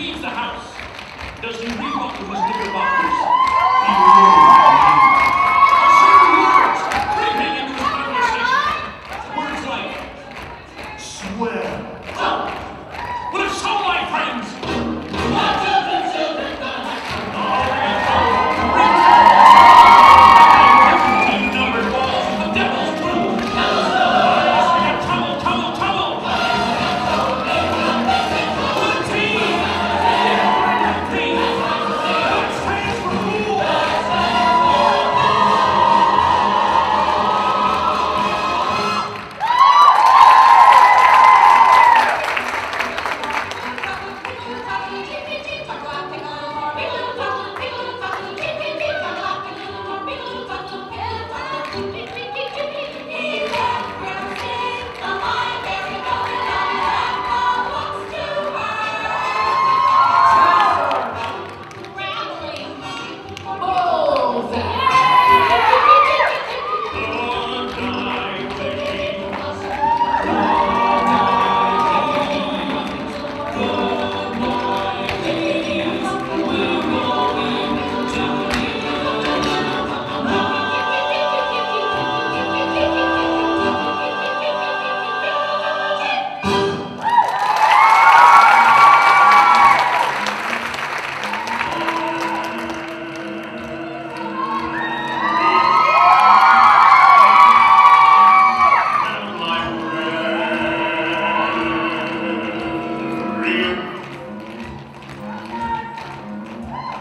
leaves the house, does he rebuck with his little buttons? Creeping into his. Words like, swear.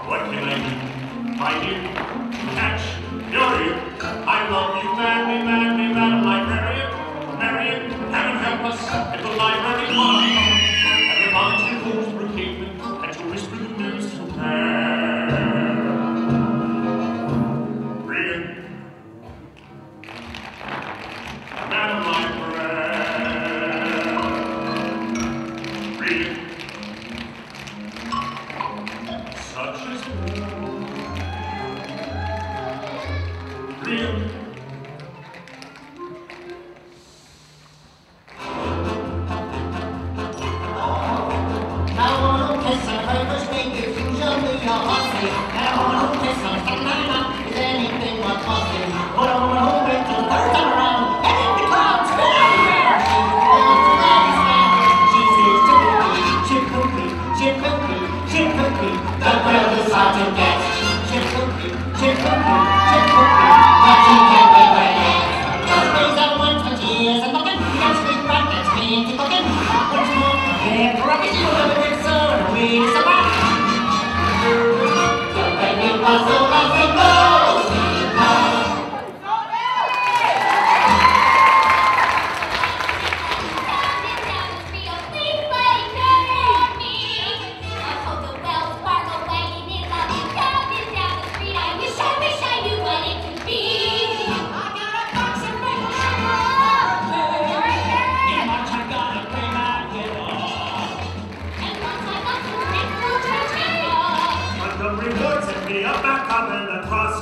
What can I do? My dear, catch, you're you. I love you madly, madly, madly, like field Azul, azul, azul.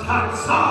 Hansa!